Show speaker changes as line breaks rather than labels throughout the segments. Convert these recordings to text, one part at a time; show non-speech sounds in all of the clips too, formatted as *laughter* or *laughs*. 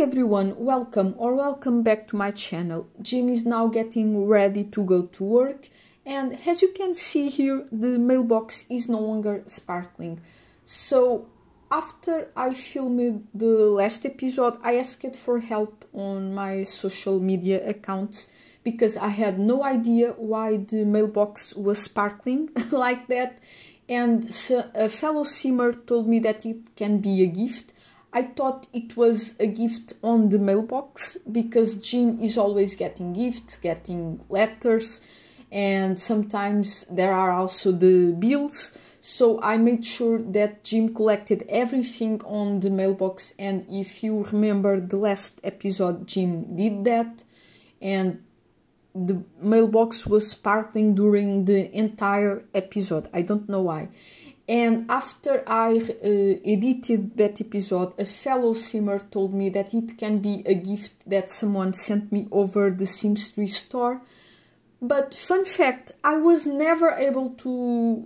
everyone, welcome or welcome back to my channel. Jim is now getting ready to go to work and as you can see here the mailbox is no longer sparkling. So after I filmed the last episode I asked for help on my social media accounts because I had no idea why the mailbox was sparkling *laughs* like that and a fellow simmer told me that it can be a gift I thought it was a gift on the mailbox because Jim is always getting gifts, getting letters, and sometimes there are also the bills. So I made sure that Jim collected everything on the mailbox. And if you remember the last episode, Jim did that, and the mailbox was sparkling during the entire episode. I don't know why. And after I uh, edited that episode, a fellow simmer told me that it can be a gift that someone sent me over the 3 store but fun fact, I was never able to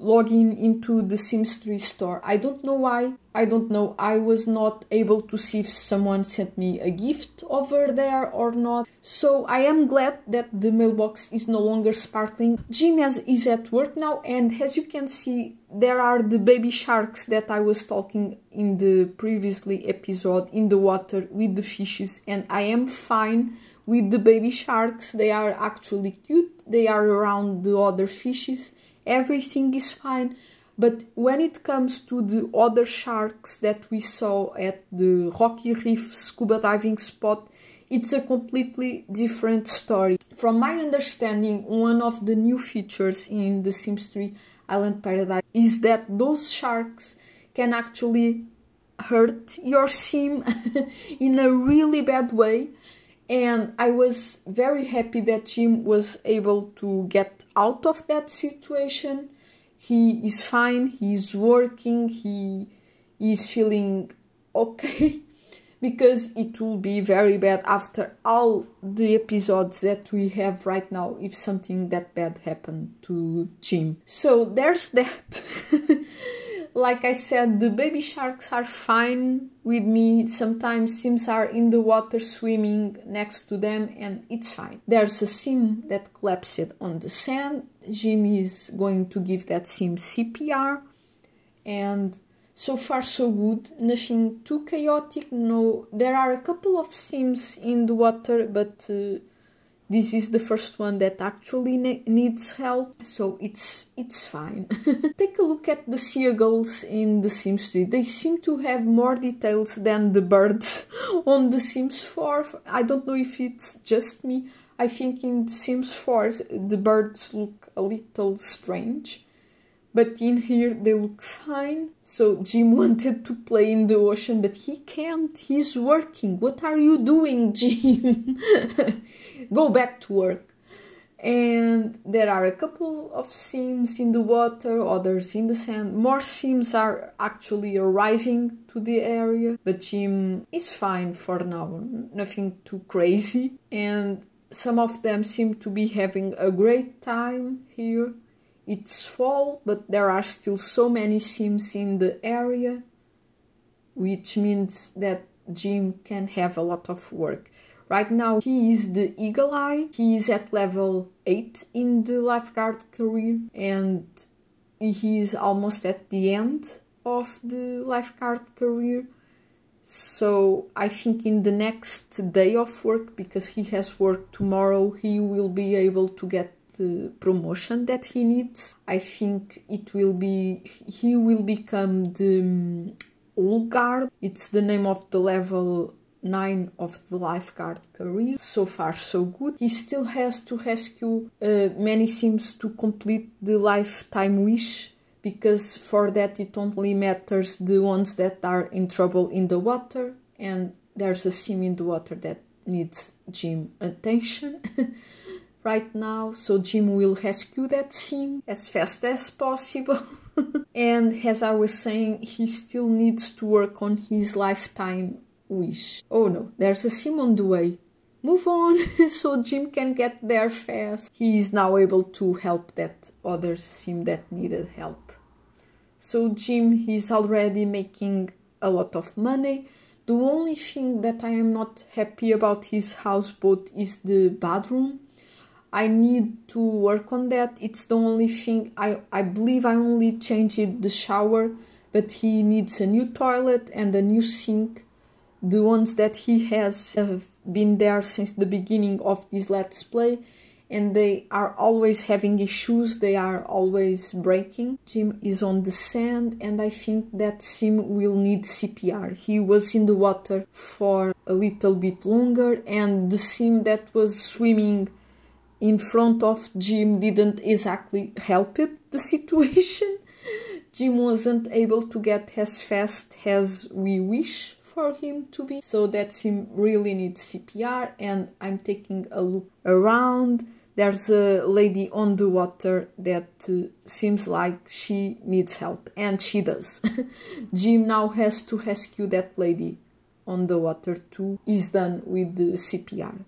log in into the Sims 3 store. I don't know why. I don't know. I was not able to see if someone sent me a gift over there or not. So I am glad that the mailbox is no longer sparkling. Jim has, is at work now and as you can see there are the baby sharks that I was talking in the previously episode in the water with the fishes and I am fine with the baby sharks. They are actually cute they are around the other fishes, everything is fine. But when it comes to the other sharks that we saw at the Rocky Reef scuba diving spot, it's a completely different story. From my understanding, one of the new features in the Sims 3 Island Paradise is that those sharks can actually hurt your sim *laughs* in a really bad way and I was very happy that Jim was able to get out of that situation. He is fine, he's working, he is feeling okay *laughs* because it will be very bad after all the episodes that we have right now if something that bad happened to Jim. So there's that. *laughs* like I said, the baby sharks are fine with me. Sometimes sims are in the water swimming next to them and it's fine. There's a sim that collapsed on the sand. Jim is going to give that sim CPR and so far so good nothing too chaotic no there are a couple of sims in the water but uh, this is the first one that actually ne needs help so it's it's fine. *laughs* Take a look at the seagulls in the sims 3 they seem to have more details than the birds *laughs* on the sims 4 i don't know if it's just me. I think in the sims 4 the birds look a little strange but in here they look fine. So Jim *laughs* wanted to play in the ocean, but he can't. He's working. What are you doing, *laughs* Jim? Go back to work. And there are a couple of sims in the water, others in the sand. More sims are actually arriving to the area, but Jim is fine for now. Nothing too crazy. And some of them seem to be having a great time here it's fall, but there are still so many sims in the area, which means that Jim can have a lot of work. Right now, he is the Eagle Eye. He is at level 8 in the lifeguard career, and he is almost at the end of the lifeguard career. So I think in the next day of work, because he has work tomorrow, he will be able to get the promotion that he needs. I think it will be he will become the um, guard. It's the name of the level 9 of the lifeguard career. So far, so good. He still has to rescue uh, many sims to complete the lifetime wish because for that it only matters the ones that are in trouble in the water and there's a sim in the water that needs Jim attention. *laughs* right now, so Jim will rescue that sim as fast as possible. *laughs* and as I was saying, he still needs to work on his lifetime wish. Oh no, there's a sim on the way. Move on *laughs* so Jim can get there fast. He is now able to help that other sim that needed help. So Jim is already making a lot of money. The only thing that I am not happy about his houseboat is the bathroom. I need to work on that. It's the only thing I, I believe I only changed the shower, but he needs a new toilet and a new sink. The ones that he has have been there since the beginning of this let's play and they are always having issues, they are always breaking. Jim is on the sand, and I think that Sim will need CPR. He was in the water for a little bit longer, and the Sim that was swimming in front of Jim didn't exactly help it, the situation. *laughs* Jim wasn't able to get as fast as we wish for him to be. So that sim really needs CPR and I'm taking a look around. There's a lady on the water that uh, seems like she needs help and she does. *laughs* Jim now has to rescue that lady on the water too. He's done with the CPR.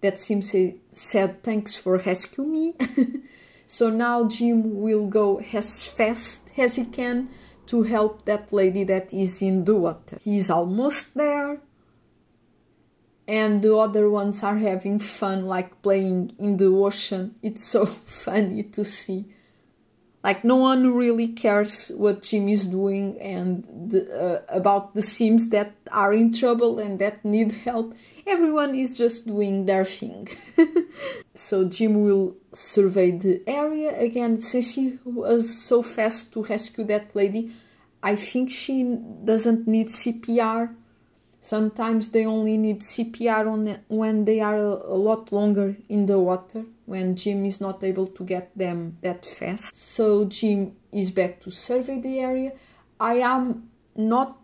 That seems said thanks for rescue me. *laughs* so now Jim will go as fast as he can to help that lady that is in the water. He's almost there and the other ones are having fun like playing in the ocean. It's so *laughs* funny to see. Like no one really cares what Jim is doing and the, uh, about the Sims that are in trouble and that need help. Everyone is just doing their thing. *laughs* so Jim will survey the area again since he was so fast to rescue that lady. I think she doesn't need CPR. Sometimes they only need CPR on when they are a, lot longer in the water, when Jim is not able to get them that fast. So Jim is back to survey the area. I am not,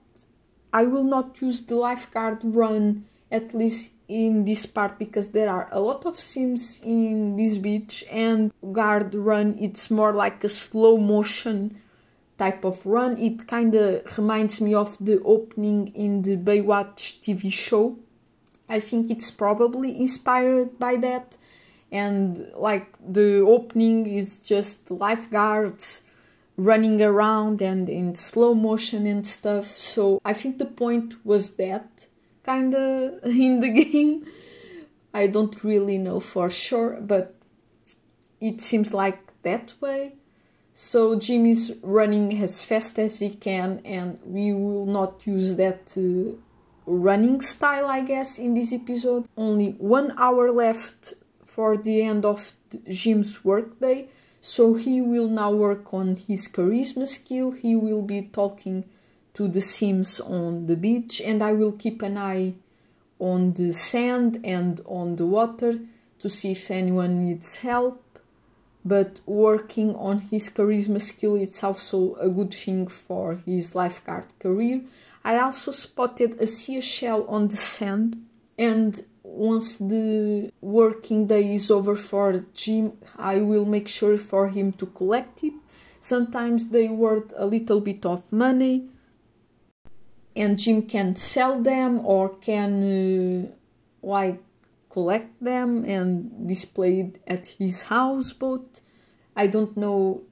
I will not use the lifeguard run at least in this part because there are a lot of sims in this beach and guard run it's more like a slow motion type of run. It kind of reminds me of the opening in the Baywatch TV show. I think it's probably inspired by that. And like the opening is just lifeguards running around and in slow motion and stuff. So I think the point was that kinda *laughs* in the game. I don't really know for sure, but it seems like that way. So Jimmy's running as fast as he can, and we will not use that uh, running style, I guess, in this episode. Only one hour left for the end of Jim's workday, so he will now work on his charisma skill. He will be talking to the sims on the beach and I will keep an eye on the sand and on the water to see if anyone needs help but working on his charisma skill it's also a good thing for his lifeguard career. I also spotted a seashell on the sand and once the working day is over for Jim I will make sure for him to collect it. Sometimes they worth a little bit of money and Jim can sell them or can uh, like collect them and display it at his house but I don't know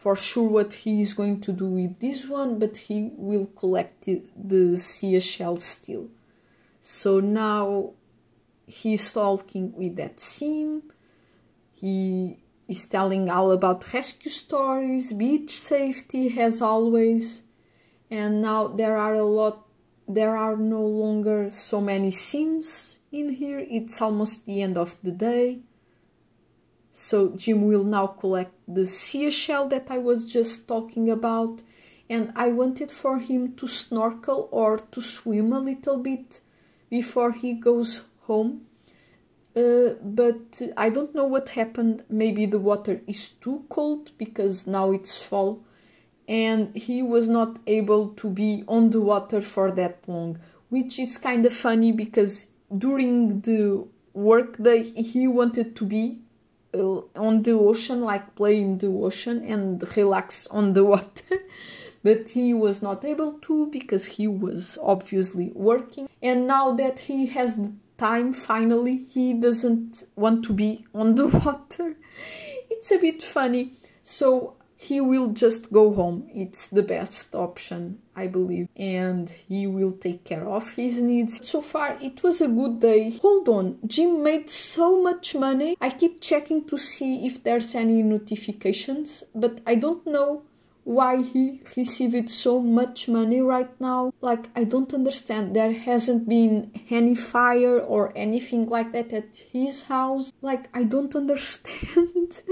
for sure what he is going to do with this one, but he will collect the seashell still. So now he's talking with that sim. He is telling all about rescue stories, beach safety as always and now there are a lot there are no longer so many sims in here. It's almost the end of the day. So Jim will now collect the seashell that I was just talking about. And I wanted for him to snorkel or to swim a little bit before he goes home. Uh, but I don't know what happened. Maybe the water is too cold because now it's fall and he was not able to be on the water for that long, which is kind of funny because during the workday he wanted to be uh, on the ocean, like play in the ocean and relax on the *laughs* water. but he was not able to because he was obviously working. And now that he has the time, finally, he doesn't want to be on the *laughs* water. It's a bit funny. So he will just go home. It's the best option, I believe. And he will take care of his needs. So far, it was a good day. Hold on, Jim made so much money. I keep checking to see if there's any notifications, but I don't know why he received so much money right now. Like, I don't understand. There hasn't been any fire or anything like that at his house. Like, I don't *laughs* understand.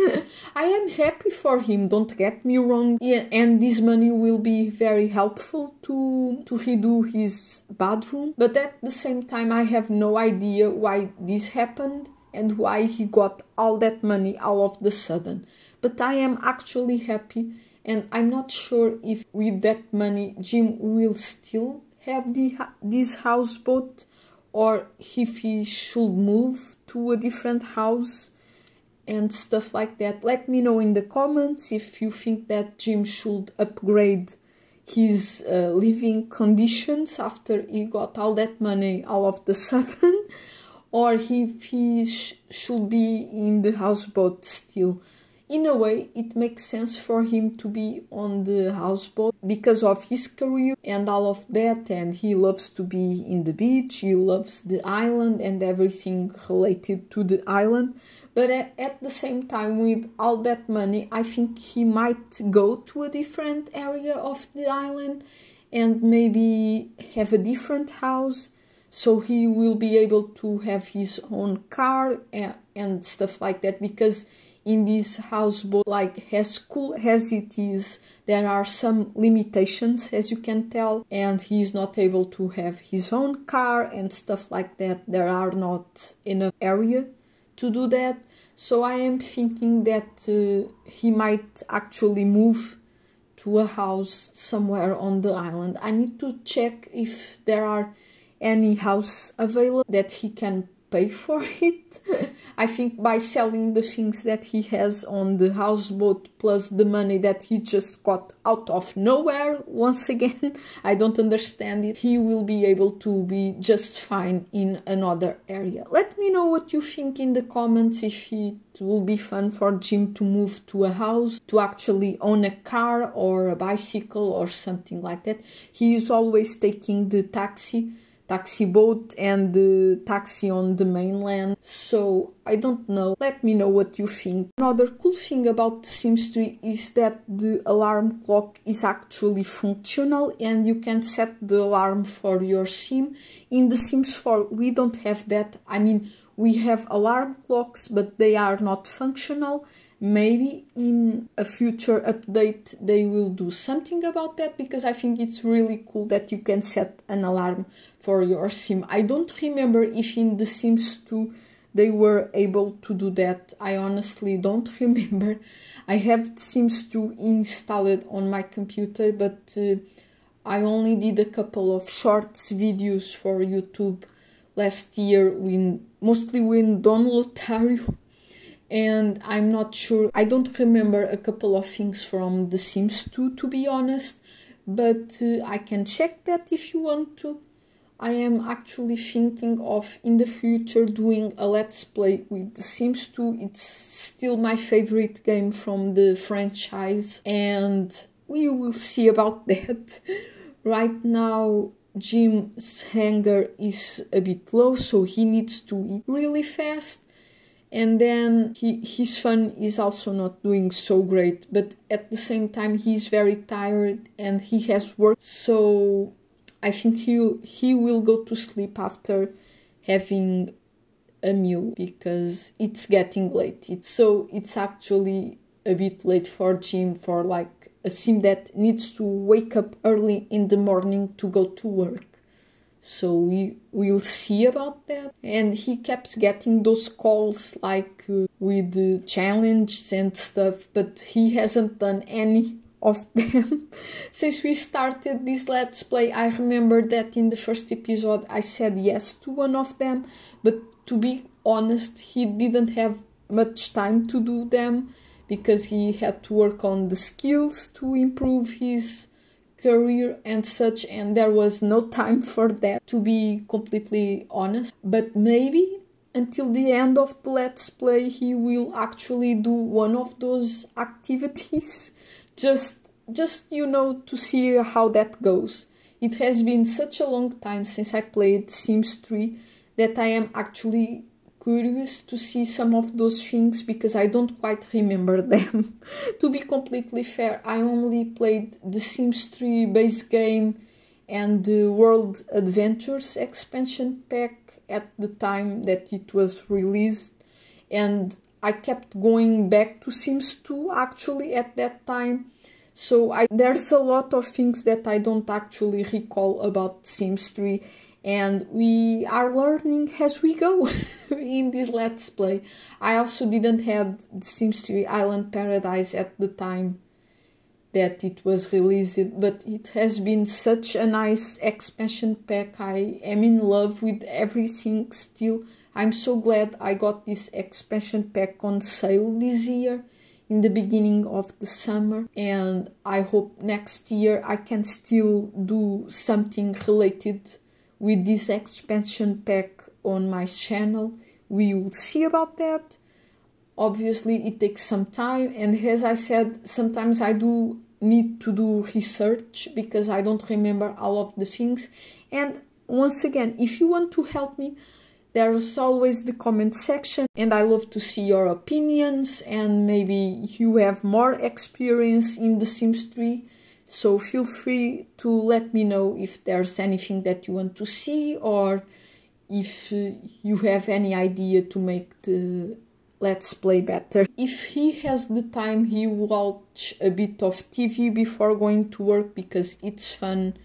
I am happy for him, don't get me wrong. Yeah, and this money will be very helpful to, to redo his bathroom. But at the same time, I have no idea why this happened and why he got all that money all of the sudden. But I am actually happy and I'm not sure if with that money Jim will still have the this houseboat or if he should move to a different house and stuff like that. Let me know in the comments if you think that Jim should upgrade his uh, living conditions after he got all that money all of the *laughs* sudden or if he sh should be in the houseboat still in a way it makes sense for him to be on the houseboat because of his career and all of that and he loves to be in the beach he loves the island and everything related to the island. But at, the same time with all that money i think he might go to a different area of the island and maybe have a different house so he will be able to have his own car and, and stuff like that because in this houseboat like as cool as it is. There are some limitations as you can tell and he's not able to have his own car and stuff like that. There are not enough area to do that. So i am thinking that uh, he might actually move to a house somewhere on the island. I need to check if there are any house available that he can pay for *laughs* it. I think by selling the things that he has on the houseboat plus the money that he just got out of nowhere once again, I don't understand it. He will be able to be just fine in another area. Let me know what you think in the comments if it will be fun for Jim to move to a house, to actually own a car or a bicycle or something like that. He is always taking the taxi taxi boat and the taxi on the mainland. So I don't know. Let me know what you think. Another cool thing about the Sims 3 is that the alarm clock is actually functional and you can set the alarm for your sim. In the Sims 4 we don't have that. I mean we have alarm clocks but they are not functional maybe in a future update they will do something about that because I think it's really cool that you can set an alarm for your sim. I don't remember if in The Sims 2 they were able to do that. I honestly don't *laughs* remember. I have Sims 2 installed on my computer but uh, I only did a couple of shorts videos for YouTube last year when mostly when Don Lothario and I'm not sure. I don't remember a couple of things from The Sims 2 to be honest, but uh, I can check that if you want to. I am actually thinking of in the future doing a let's play with The Sims 2. It's still my favorite game from the franchise and we will see about *laughs* that. right now Jim's hunger is a bit low so he needs to eat really fast and then he, his fun is also not doing so great but at the same time he's very tired and he has work so i think he he will go to sleep after having a meal because it's getting late. It, so it's actually a bit late for jim for like a sim that needs to wake up early in the morning to go to work. So we will see about that. And he keeps getting those calls like uh, with the challenges and stuff but he hasn't done any of them. *laughs* Since we started this let's play i remember that in the first episode i said yes to one of them but to be honest he didn't have much time to do them because he had to work on the skills to improve his career and such and there was no *laughs* time for that to be completely honest. But maybe until the end of the let's play he will actually do one of those activities *laughs* just just you know to see how that goes. It has been such a long time since i played sims 3 that i am actually curious to see some of those things because i don't quite remember *laughs* them. To be completely fair i only played the sims 3 base game and the world adventures expansion pack at the time that it was released. And I kept going back to Sims 2 actually at that time. So I, there's a lot of things that I don't actually recall about Sims 3 and we are learning as we go *laughs* in this let's play. I also didn't have Sims 3 Island Paradise at the time that it was released but it has been such a nice expansion pack i am in love with everything still i'm so glad i got this expansion pack on sale this year in the beginning of the summer and i hope next year i can still do something related with this expansion pack on my channel. We will see about that. Obviously it takes some time and as i said sometimes i do need to do research because i don't remember all of the things. And once again if you want to help me there's always the comment section and i love to see your opinions and maybe you have more experience in the sims 3 so feel free to let me know if there's anything that you want to see or if uh, you have any idea to make the let's play better. If he has the time, he will watch a bit of TV before going to work because it's fun.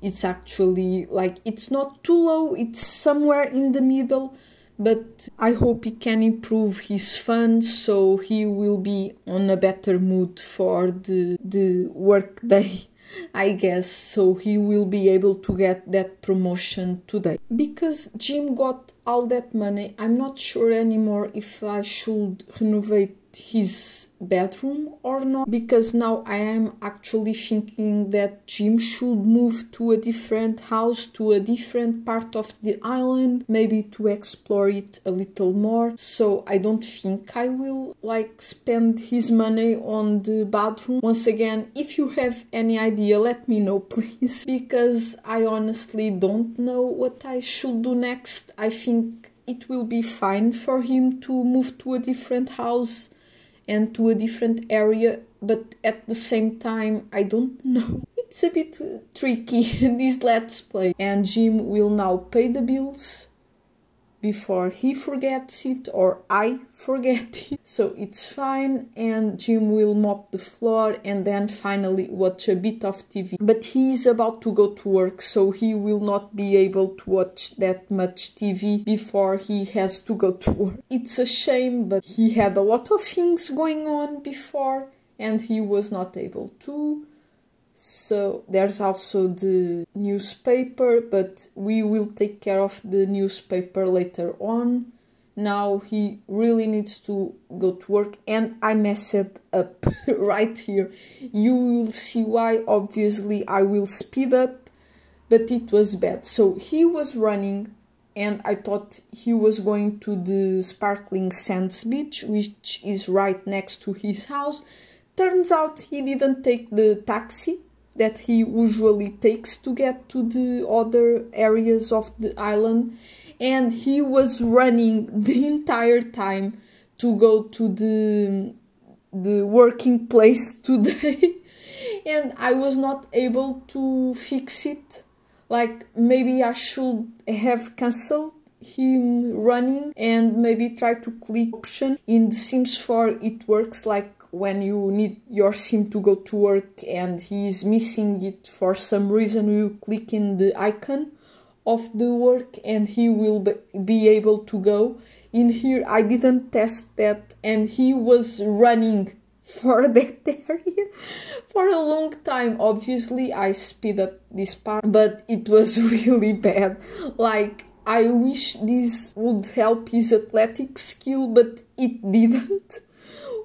It's actually like it's not too low, it's somewhere in the middle, but I hope he can improve his fun so he will be on a better mood for the the work day. *laughs* I guess so he will be able to get that promotion today. Because Jim got all that money, I'm not sure anymore if I should renovate his bedroom or not? Because now I am actually thinking that Jim should move to a different house to a different part of the island maybe to explore it a little more. So I don't think I will like spend his money on the bathroom. Once again if you have any idea let me know *laughs* please. Because I honestly don't know what I should do next. I think it will be fine for him to move to a different house and to a different area but at the same time i don't know. *laughs* It's a bit tricky this let's play. And jim will now pay the bills before he forgets it or I *laughs* forget it. So it's fine and Jim will mop the floor and then finally watch a bit of TV. But he is about to go to work so he will not be able to watch that much TV before he has to go to work. It's a shame but he had a lot of things going on before and he was not able to so there's also the newspaper, but we will take care of the newspaper later on. Now he really needs to go to work, and I messed it up *laughs* right here. You will see why. Obviously, I will speed up, but it was bad. So he was running, and I thought he was going to the Sparkling Sands beach, which is right next to his house. Turns out he didn't take the taxi that he usually takes to get to the other areas of the island. And he was running *laughs* the entire time to go to the the working place *laughs* today. And I was not able to fix it. Like maybe I should have cancelled him running and maybe try to click option. In the Sims 4 it works like when you need your sim to go to work and he is missing it for some reason you click in the icon of the work and he will be able to go. In here i didn't test that and he was running *laughs* for that area *laughs* for a long time. Obviously i speed up this part but it was *laughs* really bad. Like i wish this would help his athletic skill but it didn't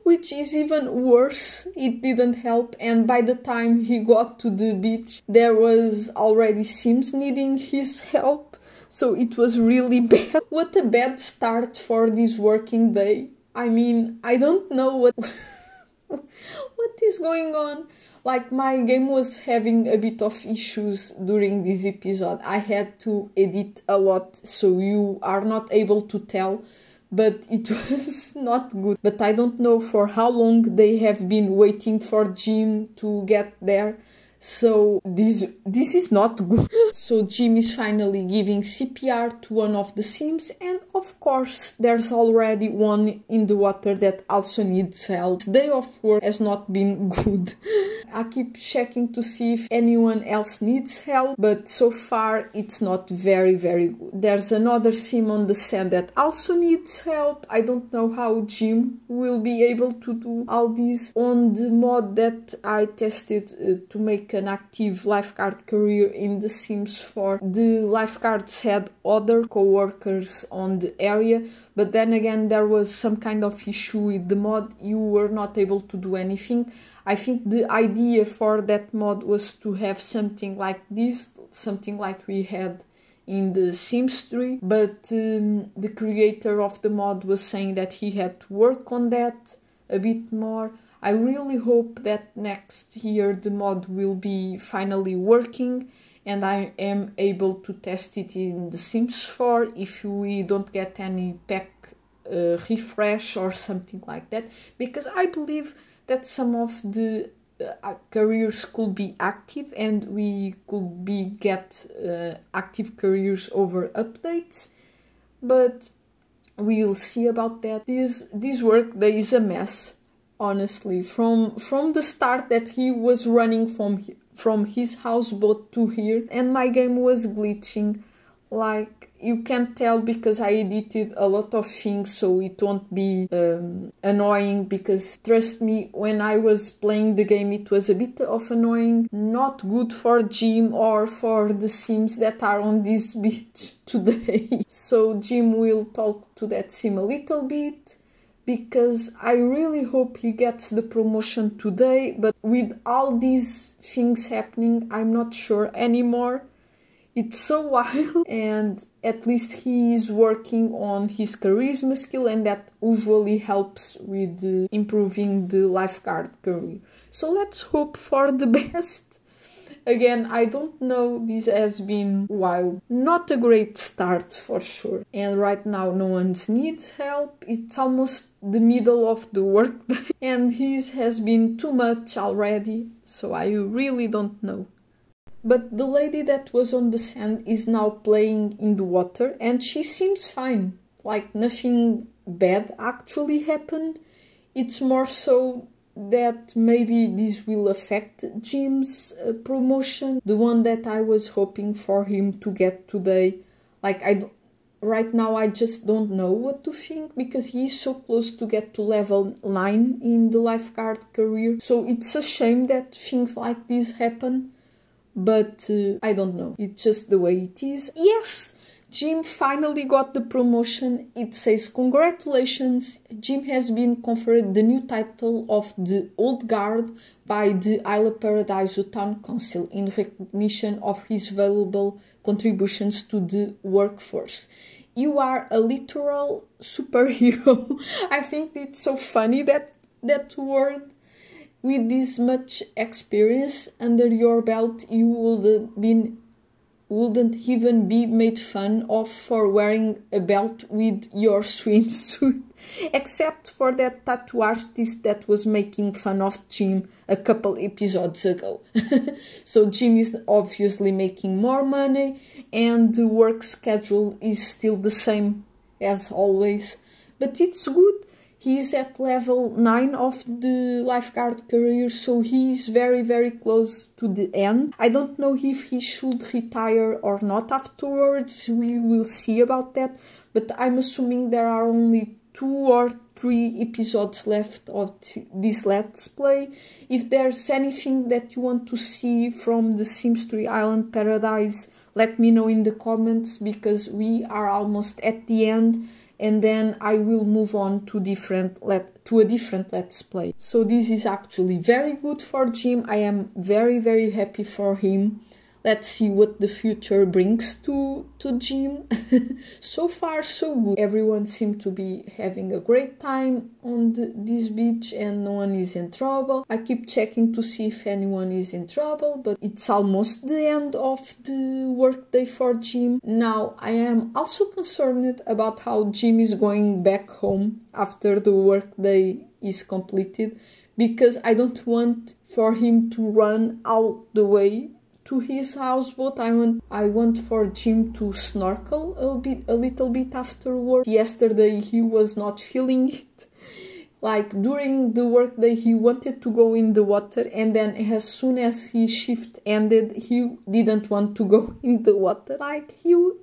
which is even worse. It didn't help, and by the time he got to the beach, there was already Sims needing his help. so it was really *laughs* bad. What a bad start for this working day. I mean, I don't know what *laughs* what is going on. Like my game was having a bit of issues during this episode. I had to edit a lot so you are not able to tell but it *laughs* was not good. But I don't know for how long they have been waiting for Jim to get there so this this is not good. *laughs* so Jim is finally giving CPR to one of the Sims and of course there's already one in the water that also needs help. Day of work has not been *laughs* good. I keep checking to see if anyone else needs help but so far it's not very very good. There's another Sim on the sand that also needs help. I don't know how Jim will be able to do all this on the mod that I tested uh, to make an active lifeguard career in The Sims 4. The lifeguards had other co-workers on the area, but then again there was some kind of issue with the mod. You were not able to do anything. I think the idea for that mod was to have something like this, something like we had in the Sims 3, but um, the creator of the mod was saying that he had to work on that a bit more I really hope that next year the mod will be finally working and I am able to test it in The Sims 4 if we don't get any pack uh, refresh or something like that because I believe that some of the uh, careers could be active and we could be get uh, active careers over updates but we'll see about that. This this work is a mess honestly from from the start that he was running from from his houseboat to here and my game was glitching. Like you can't tell because I edited a lot of things so it won't be um, annoying because trust me when I was playing the game it was a bit of annoying. Not good for Jim or for the sims that are on this *laughs* beach today. So Jim will talk to that sim a little bit because I really hope he gets the promotion today. But with all these things happening, I'm not sure anymore. It's so *laughs* wild, and at least he is working on his charisma skill, and that usually helps with uh, improving the lifeguard career. So let's hope for the *laughs* best. Again, I don't know, this has been wild. Not a great start for sure. And right now no one needs help. It's almost the middle of the workday *laughs* and his has been too much already, so I really don't know. But the lady that was on the sand is now playing in the water and she seems fine. Like nothing bad actually happened. It's more so that maybe this will affect Jim's uh, promotion, the one that I was hoping for him to get today. Like I right now I just don't know what to think because he's so close to get to level 9 in the lifeguard career. So it's a shame that things like this happen, but uh, I don't know. It's just the way it is. Yes, Jim finally got the promotion. It says, Congratulations, Jim has been conferred the new title of the Old Guard by the Isle of Paradiso Town Council in recognition of his valuable contributions to the workforce. You are a literal superhero. *laughs* I think it's so funny that that word with this much experience under your belt you would have been wouldn't even be made fun of for wearing a belt with your *laughs* swimsuit, except for that tattoo artist that was making fun of Jim a couple episodes ago. *laughs* so Jim is obviously making more money and the work schedule is still the same as always. But it's good He's at level 9 of the lifeguard career, so he's very, very close to the end. I don't know if he should retire or not afterwards, we will see about that, but I'm assuming there are only two or three episodes left of this Let's Play. If there's anything that you want to see from the Sims 3 Island Paradise, let me know in the comments because we are almost at the end and then I will move on to different let to a different let's play. So this is actually very good for Jim. I am very very happy for him. Let's see what the future brings to to Jim. *laughs* so far, so good. Everyone seemed to be having a great time on the, this beach, and no one is in trouble. I keep checking to see if anyone is in trouble, but it's almost the end of the workday for Jim. Now, I am also concerned about how Jim is going back home after the workday is completed because I don't want for him to run all the way to his house houseboat. I want I want for Jim to snorkel a bit a little bit afterward. Yesterday he was not feeling it. Like during the workday he wanted to go in the water and then as soon as his shift ended he didn't want to go *laughs* in the water. Like you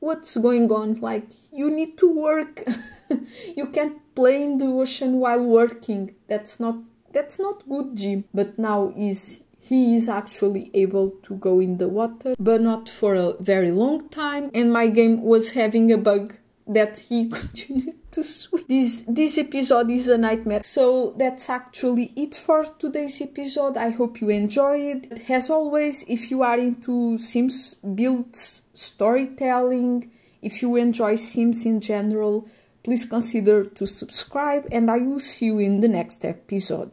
what's going on? Like you need to work. *laughs* you can't play in the ocean while working. That's not that's not good, Jim. But now is he is actually able to go in the water, but not for a very long time. And my game was having a bug that he *laughs* continued to swim. This this episode is a nightmare. So that's actually it for today's episode. I hope you enjoyed. As always, if you are into Sims builds, storytelling, if you enjoy Sims in general, please consider to subscribe and I will see you in the next episode.